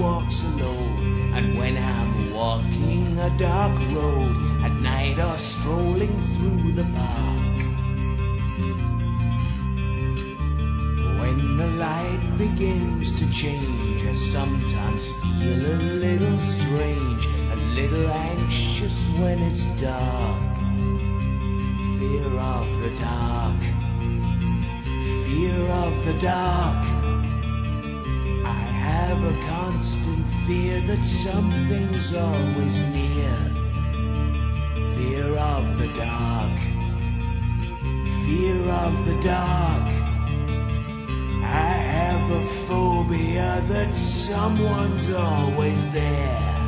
walks alone. And when I'm walking a dark road at night or strolling through the park, when the light begins to change, I sometimes feel a little strange, a little anxious when it's dark. Fear of the dark. Fear of the dark. I have a constant fear that something's always near. Fear of the dark, fear of the dark. I have a phobia that someone's always there.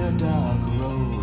A dark road.